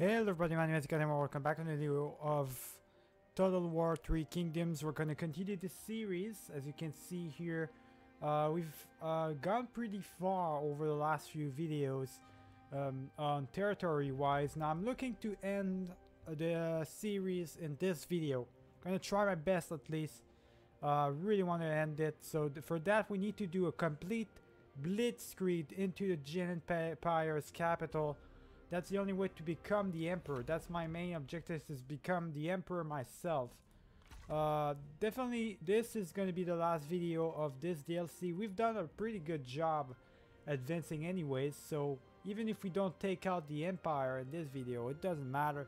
Hello everybody, my name is Gabdem and welcome back to the video of Total War 3 Kingdoms. We're going to continue this series. As you can see here, uh, we've uh, gone pretty far over the last few videos um, on territory-wise. Now I'm looking to end the series in this video. Gonna try my best at least. Uh, really want to end it. So th for that we need to do a complete blitzkrieg into the Jin Empire's capital that's the only way to become the Emperor. That's my main objective is become the Emperor myself. Uh, definitely this is going to be the last video of this DLC. We've done a pretty good job advancing anyways, so even if we don't take out the Empire in this video, it doesn't matter.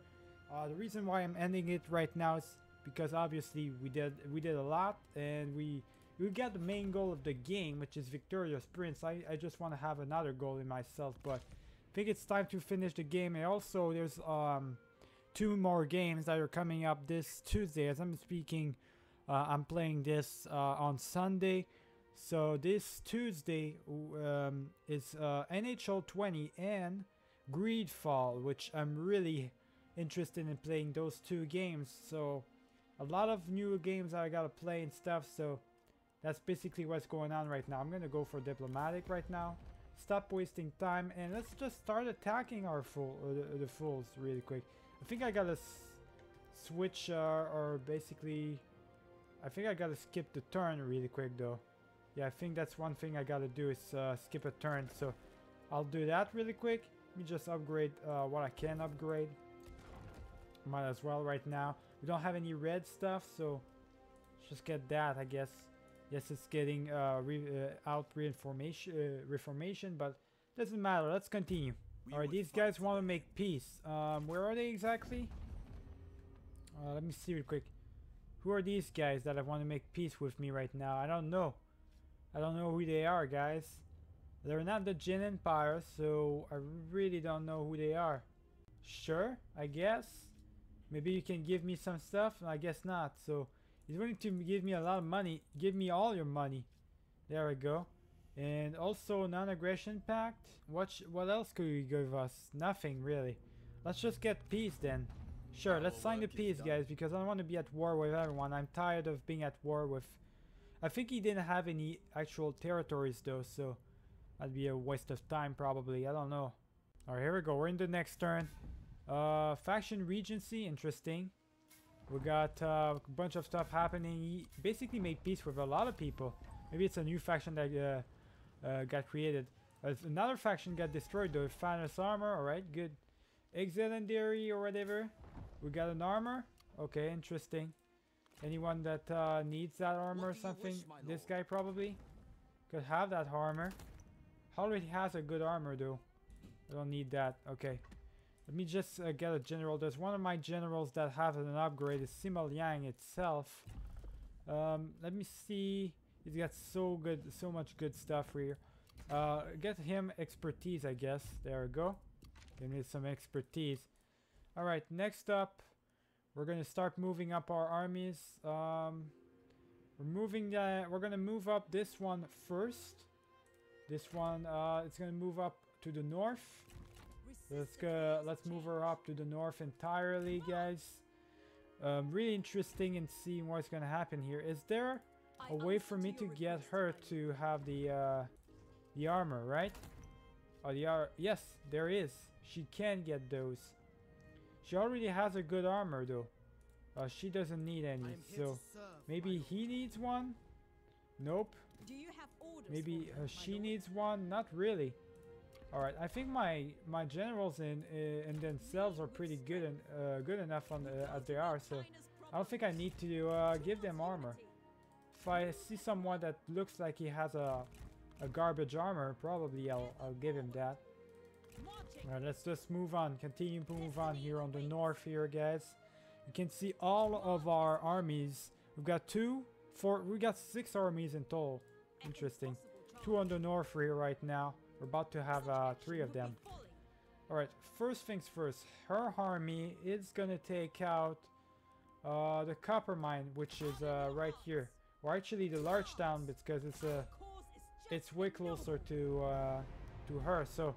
Uh, the reason why I'm ending it right now is because obviously we did we did a lot and we we got the main goal of the game, which is Victorious Prince. I, I just want to have another goal in myself, but think it's time to finish the game. And also, there's um, two more games that are coming up this Tuesday. As I'm speaking, uh, I'm playing this uh, on Sunday. So this Tuesday um, is uh, NHL 20 and Greedfall, which I'm really interested in playing those two games. So a lot of new games I gotta play and stuff. So that's basically what's going on right now. I'm gonna go for diplomatic right now stop wasting time and let's just start attacking our fool uh, the, the, fools really quick. I think I gotta switch uh, or basically I think I gotta skip the turn really quick though. Yeah I think that's one thing I gotta do is uh, skip a turn so I'll do that really quick. Let me just upgrade uh, what I can upgrade. Might as well right now. We don't have any red stuff so just get that I guess Yes, it's getting uh, re uh, out reformation, uh, reformation, but doesn't matter. Let's continue. We Alright, these guys want to make peace. Um, where are they exactly? Uh, let me see real quick. Who are these guys that I want to make peace with me right now? I don't know. I don't know who they are, guys. They're not the Jin Empire, so I really don't know who they are. Sure, I guess. Maybe you can give me some stuff? I guess not, so... He's willing to give me a lot of money. Give me all your money. There we go. And also non-aggression pact. What what else could you give us? Nothing really. Let's just get peace then. Sure, let's sign the peace guys because I don't want to be at war with everyone. I'm tired of being at war with... I think he didn't have any actual territories though, so that'd be a waste of time probably. I don't know. Alright, here we go. We're in the next turn. Uh, faction regency, interesting. We got uh, a bunch of stuff happening. He basically made peace with a lot of people. Maybe it's a new faction that uh, uh, got created. Uh, another faction got destroyed though. Fanus armor, alright, good. Exilendary or whatever. We got an armor. Okay, interesting. Anyone that uh, needs that armor or something? Wish, this guy probably could have that armor. Already has a good armor though. I don't need that. Okay. Let me just uh, get a general. There's one of my generals that have an upgrade. Is Sima Liang itself. Um, let me see. He's got so good, so much good stuff here. Uh, get him expertise, I guess. There we go. Give me some expertise. All right, next up, we're gonna start moving up our armies. Um, we're moving that. We're gonna move up this one first. This one, uh, it's gonna move up to the north. Let's go. Let's move her up to the north entirely, guys. Um, really interesting in seeing what's gonna happen here. Is there a way for me to get her to have the uh, the armor, right? Oh, the ar yes, there is. She can get those. She already has a good armor, though. Uh, she doesn't need any, so maybe he needs one. Nope. Maybe uh, she needs one. Not really. Alright, I think my my generals in uh, in themselves are pretty good and uh, good enough on as they are, so I don't think I need to uh, give them armor. If I see someone that looks like he has a a garbage armor, probably I'll I'll give him that. Alright, let's just move on. Continue to move on here on the north here, guys. You can see all of our armies. We've got two, four, we got six armies in total. Interesting. Two on the north here right now. We're about to have uh, three of them. Alright, first things first. Her army is gonna take out uh, the copper mine, which is uh, right here. Or actually the large town, because it's uh, it's way closer to uh, to her. So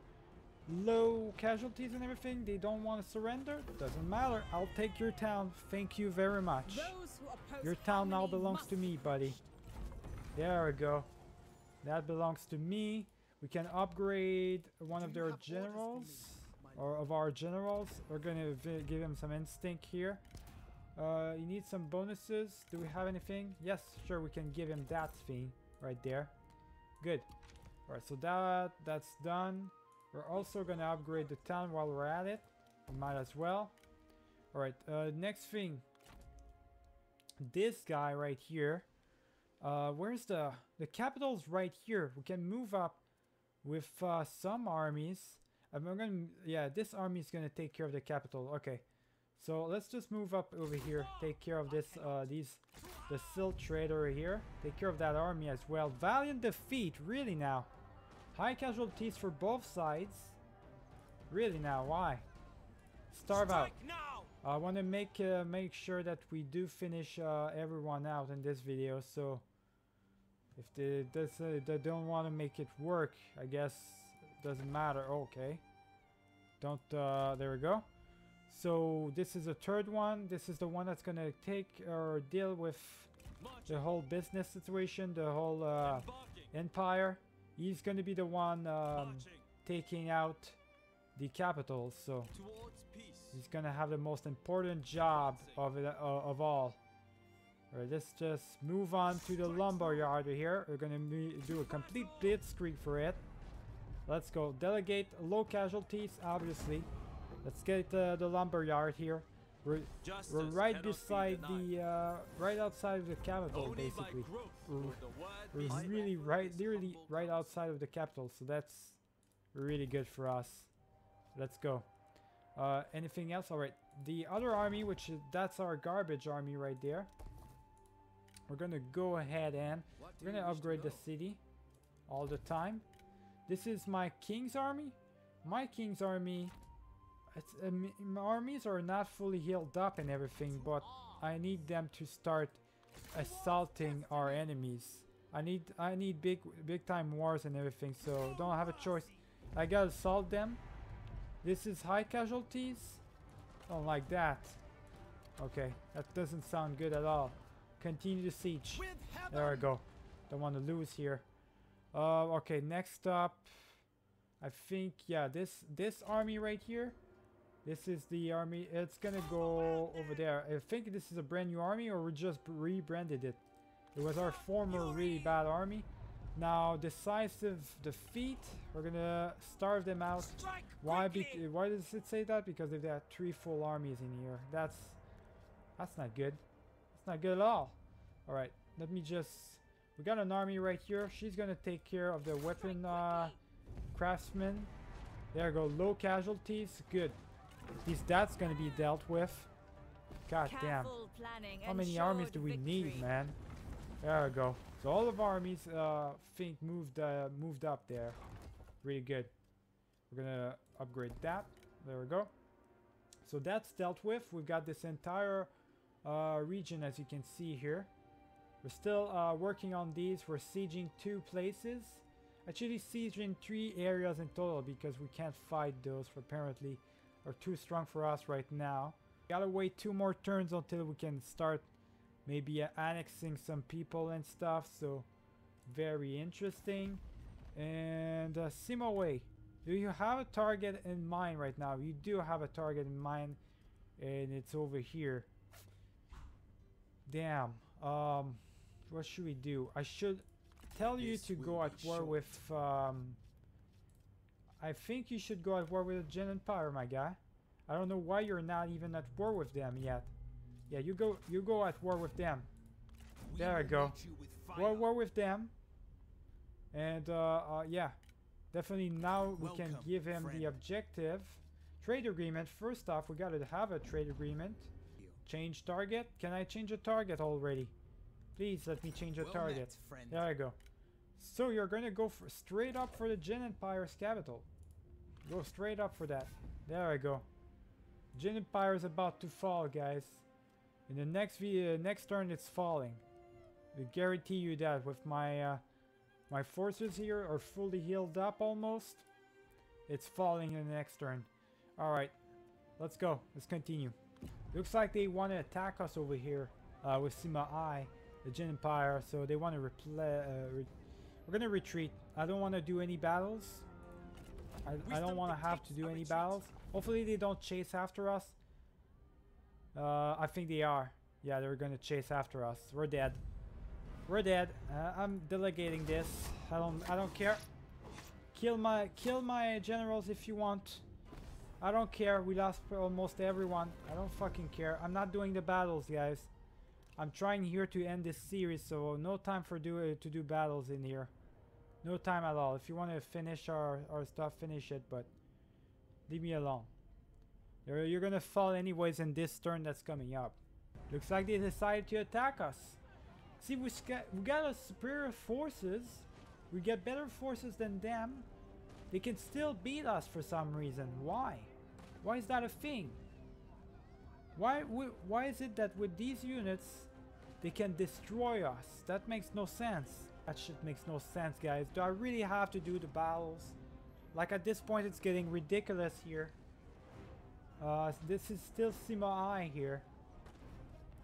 low casualties and everything. They don't want to surrender. Doesn't matter. I'll take your town. Thank you very much. Your town now belongs to me, buddy. There we go. That belongs to me. We can upgrade one of their generals. Or of our generals. We're gonna give him some instinct here. Uh, you need some bonuses. Do we have anything? Yes, sure, we can give him that thing right there. Good. Alright, so that that's done. We're also gonna upgrade the town while we're at it. We might as well. Alright, uh, next thing. This guy right here. Uh, where's the... The capital's right here. We can move up with uh, some armies. I'm gonna... Yeah, this army is gonna take care of the capital. Okay. So let's just move up over here. Take care of this, uh, these... The Silt Trader here. Take care of that army as well. Valiant defeat. Really now. High casualties for both sides. Really now, why? Starve out. I want to make uh, make sure that we do finish uh, everyone out in this video. So if they, they don't want to make it work, I guess it doesn't matter. Okay. Don't. Uh, there we go. So this is the third one. This is the one that's gonna take or deal with the whole business situation, the whole uh, empire. He's gonna be the one um, taking out the capital. So he's gonna have the most important job of it uh, of all. Alright, let's just move on to the lumber yard here. We're gonna do a complete blitzkrieg for it. Let's go. Delegate low casualties, obviously. Let's get uh, the lumber yard here. We're, we're right beside the, uh, right outside of the capital, basically. We're, we're really right, literally right outside of the capital, so that's really good for us. Let's go. Uh, anything else? Alright, the other army, which is, that's our garbage army right there. We're gonna go ahead and we're gonna upgrade the city all the time. This is my king's army. My king's army, it's, uh, armies are not fully healed up and everything, but I need them to start assaulting our enemies. I need I need big big time wars and everything, so don't have a choice. I gotta assault them. This is high casualties. Don't like that. Okay, that doesn't sound good at all. Continue the siege. There we go. Don't want to lose here. Uh, okay, next up, I think yeah, this this army right here. This is the army. It's gonna go over there. I think this is a brand new army, or we just rebranded it. It was our former really bad army. Now decisive defeat. We're gonna starve them out. Why? Be why does it say that? Because they've got three full armies in here. That's that's not good. It's not good at all. All right, let me just. We got an army right here. She's gonna take care of the weapon uh, craftsman. There go. Low casualties. Good. At least that's gonna be dealt with. God damn. How many armies do we victory. need, man? There we go. So all of our armies, uh, think moved uh, moved up there. Really good. We're gonna upgrade that. There we go. So that's dealt with. We've got this entire uh, region, as you can see here. We're still uh, working on these. We're sieging two places. Actually sieging three areas in total because we can't fight those apparently are too strong for us right now. Gotta wait two more turns until we can start maybe uh, annexing some people and stuff. So very interesting. And uh, Sima Wei, do you have a target in mind right now? You do have a target in mind and it's over here. Damn. Um, what should we do? I should tell you to go at war short. with, um, I think you should go at war with the Jin Empire, my guy. I don't know why you're not even at war with them yet. Yeah, you go, you go at war with them. We there I go. War, war with them. And, uh, uh, yeah. Definitely now Welcome, we can give him friend. the objective. Trade agreement. First off, we gotta have a trade agreement. Change target. Can I change a target already? Please let me change a well target. Met, there I go. So you're gonna go for straight up for the Jin Empire's capital. Go straight up for that. There I go. Jin Empire is about to fall, guys. In the next video, next turn, it's falling. I guarantee you that with my uh, my forces here are fully healed up almost. it's falling in the next turn. Alright, let's go. Let's continue. Looks like they want to attack us over here uh, with Sima I, the Jin Empire, so they want to replay. Uh, re we're gonna retreat. I don't want to do any battles. I, I don't want to have to do any battles. Hopefully they don't chase after us. Uh, I think they are. Yeah, they're gonna chase after us. We're dead. We're dead. Uh, I'm delegating this. I don't. I don't care. Kill my kill my generals if you want. I don't care. We lost almost everyone. I don't fucking care. I'm not doing the battles, guys. I'm trying here to end this series, so no time for do uh, to do battles in here. No time at all. If you want to finish our, our stuff, finish it, but leave me alone. You're, you're gonna fall anyways in this turn that's coming up. Looks like they decided to attack us. See, we, we got a superior forces. We get better forces than them. They can still beat us for some reason. Why? Why is that a thing? Why, why is it that with these units they can destroy us? That makes no sense. That shit makes no sense, guys. Do I really have to do the battles? Like at this point it's getting ridiculous here. Uh, this is still Sima I here.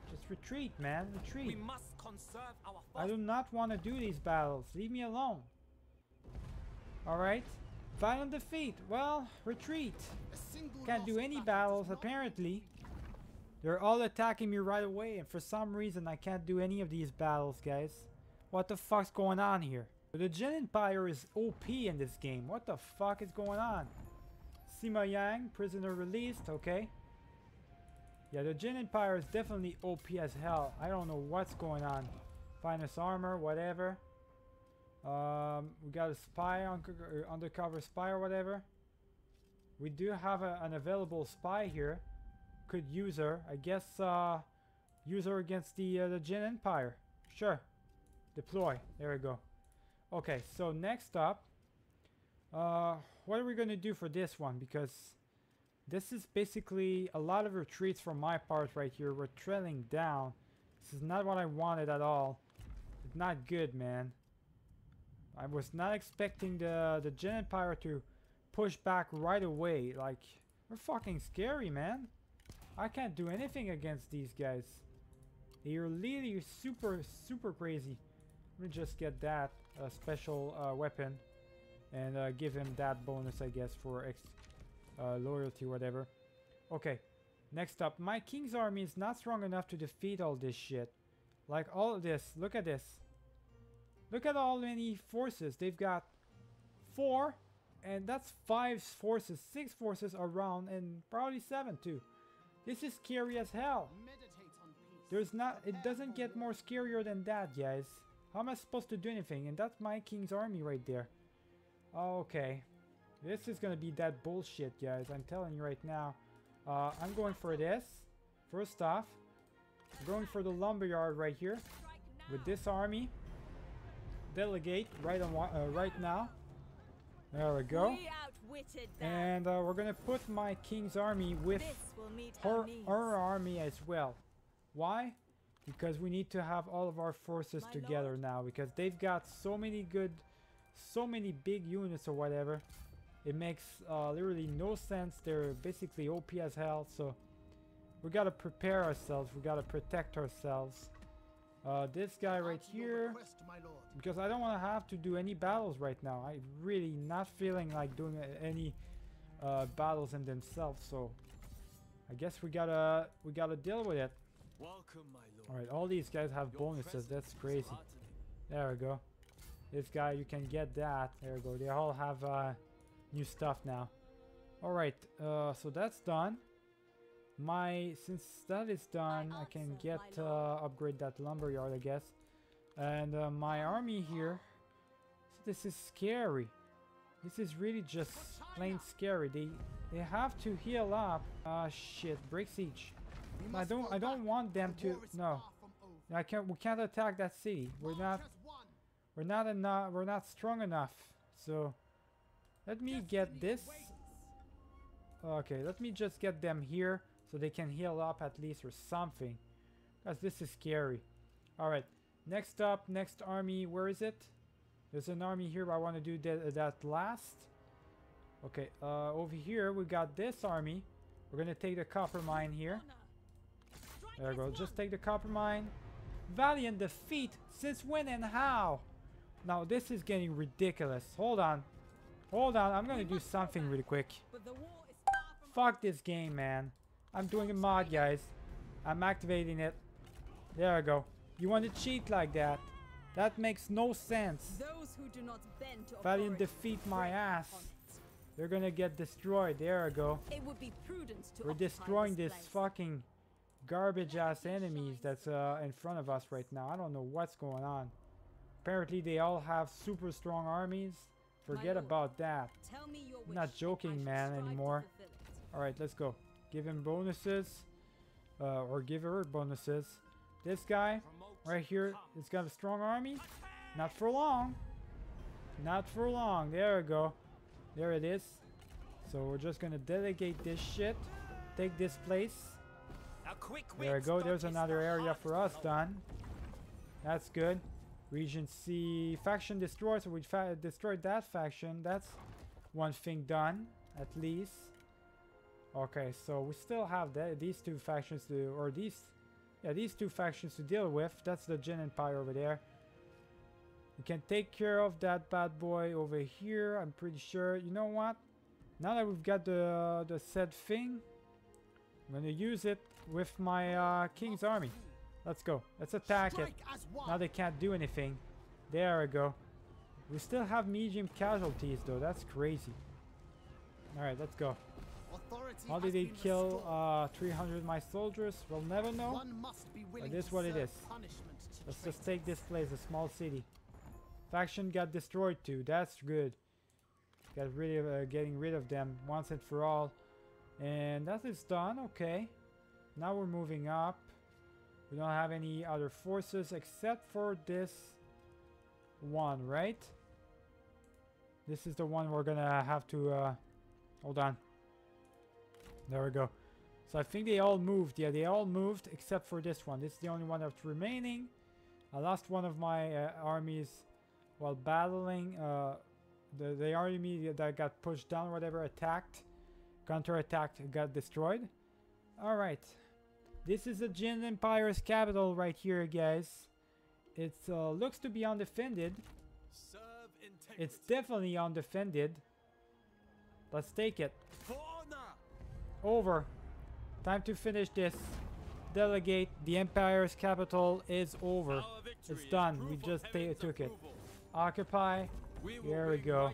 Just retreat, man. Retreat. We must conserve our I do not want to do these battles. Leave me alone. Alright. Violent defeat. Well, retreat. Can't do any battles, apparently. They're all attacking me right away, and for some reason I can't do any of these battles, guys. What the fuck's going on here? The Jin Empire is OP in this game. What the fuck is going on? Sima Yang, prisoner released, okay. Yeah, the Jin Empire is definitely OP as hell. I don't know what's going on. Finest armor, whatever. Um, we got a spy, uh, undercover spy or whatever. We do have a, an available spy here. Could use her. I guess uh, use her against the, uh, the Jin Empire. Sure. Deploy. There we go. Okay, so next up. Uh, what are we going to do for this one? Because this is basically a lot of retreats from my part right here. We're trailing down. This is not what I wanted at all. It's not good, man. I was not expecting the, the Jin Empire to push back right away. Like, we're fucking scary, man. I can't do anything against these guys. They're literally super, super crazy. Let me just get that uh, special uh, weapon and uh, give him that bonus, I guess, for ex uh, loyalty, whatever. Okay, next up. My king's army is not strong enough to defeat all this shit. Like all of this. Look at this. Look at all many forces. They've got four, and that's five forces, six forces around, and probably seven too. This is scary as hell. There's not, it doesn't get more scarier than that, guys. How am I supposed to do anything? And that's my king's army right there. Okay. This is gonna be that bullshit, guys. I'm telling you right now. Uh, I'm going for this. First off, I'm going for the lumberyard right here. With this army. Delegate right on uh, right now. There we go. And uh, we're gonna put my king's army with her, her army as well. Why? Because we need to have all of our forces my together lord. now. Because they've got so many good, so many big units or whatever. It makes uh, literally no sense. They're basically OP as hell. So we gotta prepare ourselves. We gotta protect ourselves. Uh, this guy right here. Because I don't want to have to do any battles right now. I'm really not feeling like doing any uh, battles in themselves. So I guess we gotta we gotta deal with it. Welcome, my lord. All right, all these guys have bonuses. That's crazy. There we go. This guy, you can get that. There we go. They all have uh, new stuff now. All right, uh, so that's done. My since that is done, I, can get uh, upgrade that lumberyard, I guess. And uh, my army here. This is scary. This is really just plain scary. They they have to heal up. Ah shit, break siege. I don't I don't want them to no. I can't we can't attack that city. We're not we're not enough we're not strong enough. So let me get this. Okay, let me just get them here so they can heal up at least or something. Because this is scary. Alright, next up, next army, where is it? There's an army here, I want to do that, that last. Okay, uh, over here we got this army. We're gonna take the copper mine here. There we go. Just take the copper mine. Valiant defeat. Since when and how? Now this is getting ridiculous. Hold on. Hold on. I'm gonna do something really quick. Fuck this game, man. I'm doing a mod, guys. I'm activating it. There I go. You want to cheat like that? That makes no sense. Those who do not bend to Valiant defeat my ass. They're gonna get destroyed. There I go. It would be prudent to We're destroying this this fucking garbage ass enemies that's uh, in front of us right now. I don't know what's going on. Apparently they all have super strong armies. Forget about that. Tell me your I'm not joking, man, anymore. Alright, let's go. Give him bonuses. Uh, or give her bonuses. This guy right here has got a strong army. Not for long. Not for long. There we go. There it is. So we're just gonna delegate this shit. Take this place. There we go. There's another area for us done. That's good. Region C faction destroyed. So we fa destroyed that faction. That's one thing done at least. Okay, so we still have the, these two factions to, or these, yeah, these two factions to deal with. That's the Jin Empire over there. We can take care of that bad boy over here. I'm pretty sure. You know what? Now that we've got the the said thing, I'm gonna use it with my uh, king's army. Let's go. Let's attack it. Now they can't do anything. There we go. We still have medium casualties though. That's crazy. All right, let's go. How did they kill uh, 300 of my soldiers? We'll never know. But it is what it is. Let's just take this place, a small city. Faction got destroyed too. That's good. Got rid of, uh, getting rid of them once and for all. And that is done. Okay. Now we're moving up. We don't have any other forces except for this one, right? This is the one we're gonna have to. Uh, hold on. There we go. So I think they all moved. Yeah, they all moved except for this one. This is the only one that's remaining. I lost one of my uh, armies while battling. Uh, the, the army that got pushed down or whatever attacked. Counter-attacked, got destroyed. Alright. This is the Jin Empire's capital right here, guys. It uh, looks to be undefended. It's definitely undefended. Let's take it. Over. Time to finish this. Delegate. The Empire's capital is over. It's done. We just took it. Occupy. There we go.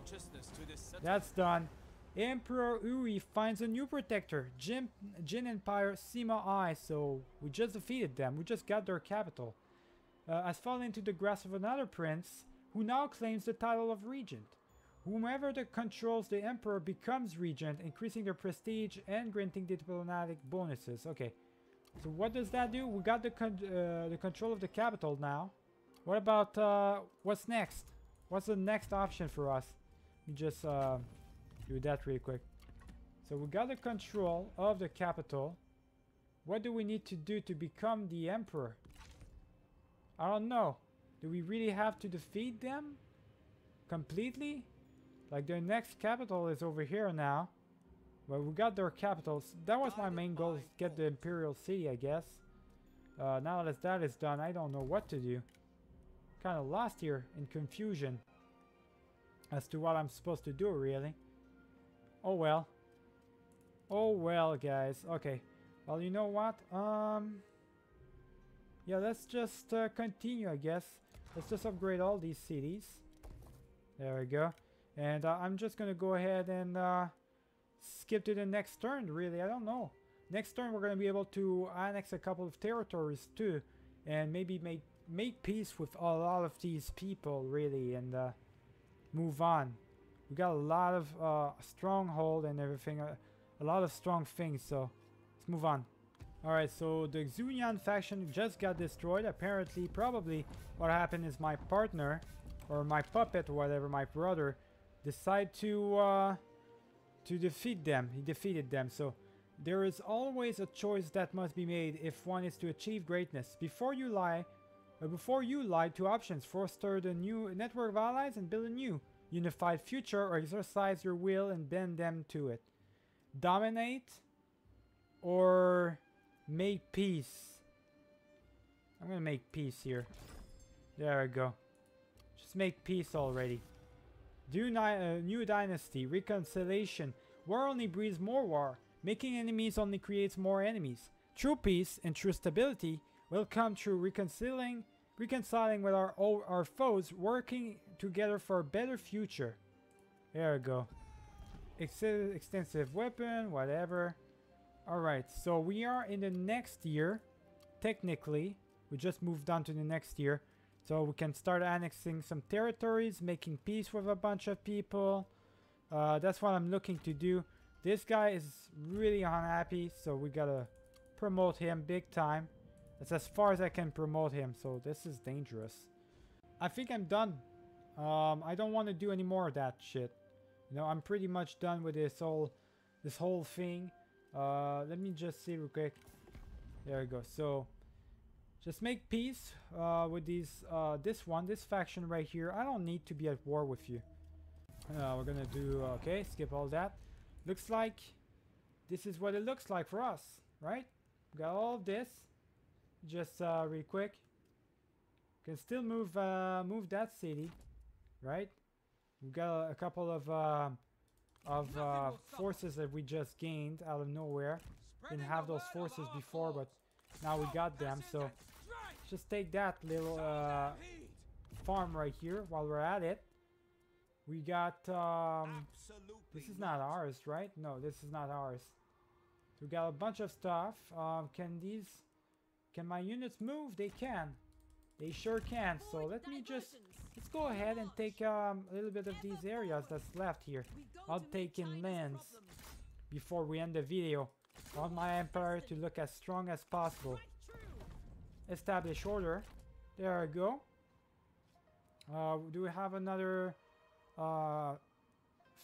That's done. Emperor Uri finds a new protector. Jin, Jin Empire Sima I. So we just defeated them. We just got their capital. Uh, has fallen into the grasp of another prince who now claims the title of regent. Whomever controls the emperor becomes regent, increasing their prestige and granting diplomatic bonuses. Okay, so what does that do? We got the con uh, the control of the capital now. What about uh, what's next? What's the next option for us? Let me just uh, do that really quick. So we got the control of the capital. What do we need to do to become the emperor? I don't know. Do we really have to defeat them? Completely? Like their next capital is over here now. Well, we got their capitals. That was my main goal, is get the Imperial City, I guess. Uh, now that that is done, I don't know what to do. Kind of lost here in confusion. As to what I'm supposed to do, really. Oh well. Oh well, guys. Okay. Well, you know what? Um... Yeah, let's just uh, continue, I guess. Let's just upgrade all these cities. There we go. And uh, I'm just gonna go ahead and uh, skip to the next turn, really. I don't know. Next turn, we're gonna be able to annex a couple of territories too. And maybe make, make peace with a lot of these people, really. And uh, move on. We got a lot of uh, stronghold and everything. Uh, a lot of strong things, so let's move on. Alright, so the Xunyan faction just got destroyed. Apparently, probably what happened is my partner, or my puppet whatever, my brother, decide to uh, to defeat them. He defeated them. So there is always a choice that must be made if one is to achieve greatness. Before you lie, uh, before you lie, two options: foster the new network of allies and build a new. unified future or exercise your will and bend them to it. Dominate or make peace. I'm gonna make peace here. There we go. Just make peace already. Uh, new dynasty, reconciliation. War only breeds more war. Making enemies only creates more enemies. True peace and true stability will come through reconciling, reconciling with our our foes, working together for a better future. There we go. Ex- extensive weapon, whatever. All right, so we are in the next year. Technically, we just moved on to the next year. So we can start annexing some territories, making peace with a bunch of people. Uh, that's what I'm looking to do. This guy is really unhappy, so we gotta promote him big time. That's as far as I can promote him, so this is dangerous. I think I'm done. Um, I don't want to do any more of that shit. You know, I'm pretty much done with this whole, this whole thing. Uh, let me just see real quick. There we go. So, just make peace uh, with these, uh, this one, this faction right here. I don't need to be at war with you. Uh, we're gonna do, okay, skip all that. Looks like this is what it looks like for us, right? We Got all of this. Just uh, real quick. Can still move uh, move that city, right? We got a, a couple of uh, of uh, forces that we just gained out of nowhere. Didn't have those forces before, but now we got them. So just take that little uh, farm right here while we're at it. We got um, this is not ours, right? No, this is not ours. So we got a bunch of stuff. Um, can these, can my units move? They can. They sure can. So let me just, let's go ahead and take um, a little bit of these areas that's left here I'll take in lands. before we end the video. I want my empire to look as strong as possible. Establish order. There we go. Uh, do we have another uh,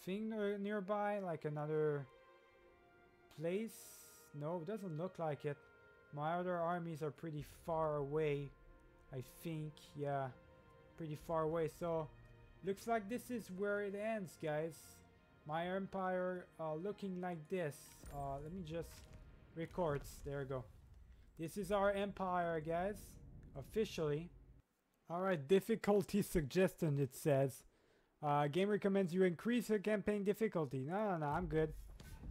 thing nearby? Like another place? No, it doesn't look like it. My other armies are pretty far away. I think, yeah, pretty far away. So, looks like this is where it ends, guys. My empire uh, looking like this. Uh, let me just records. There we go. This is our empire, guys. Officially. Alright, difficulty suggestion, it says. Uh, game recommends you increase your campaign difficulty. No, no, no, I'm good.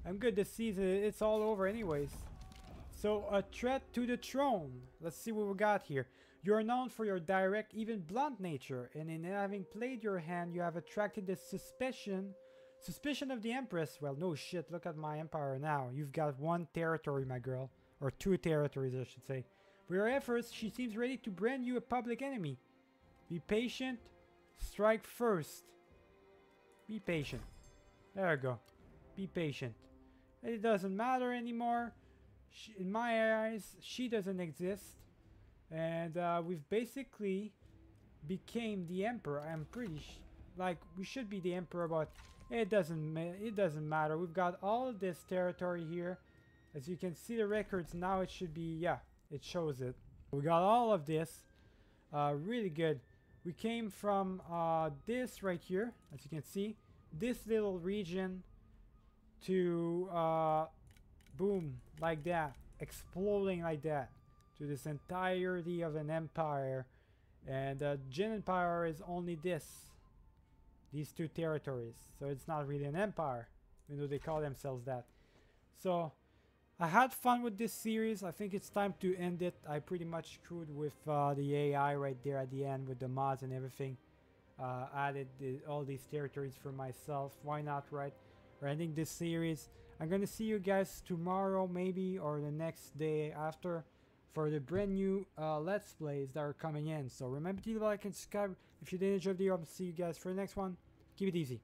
I'm good this season. It's all over anyways. So, a threat to the throne. Let's see what we got here. You are known for your direct, even blunt nature, and in having played your hand, you have attracted the suspicion Suspicion of the Empress. Well, no shit. Look at my empire now. You've got one territory, my girl. Or two territories, I should say. For your efforts, she seems ready to brand you a public enemy. Be patient. Strike first. Be patient. There we go. Be patient. It doesn't matter anymore. She, in my eyes, she doesn't exist. And uh, we've basically became the emperor. I'm pretty like we should be the emperor, but it doesn't it doesn't matter. We've got all this territory here. As you can see the records now it should be yeah, it shows it. We got all of this. Uh, really good. We came from uh, this right here, as you can see, this little region to uh, boom like that, exploding like that to this entirety of an empire. And uh, Jin Empire is only this these two territories. So it's not really an empire, even though they call themselves that. So I had fun with this series. I think it's time to end it. I pretty much screwed with uh, the AI right there at the end with the mods and everything. Uh, added the, all these territories for myself. Why not, right? We're ending this series. I'm gonna see you guys tomorrow, maybe, or the next day after, for the brand new uh, Let's Plays that are coming in. So remember to like and subscribe if you did enjoy the video. I'll see you guys for the next one. Keep it easy.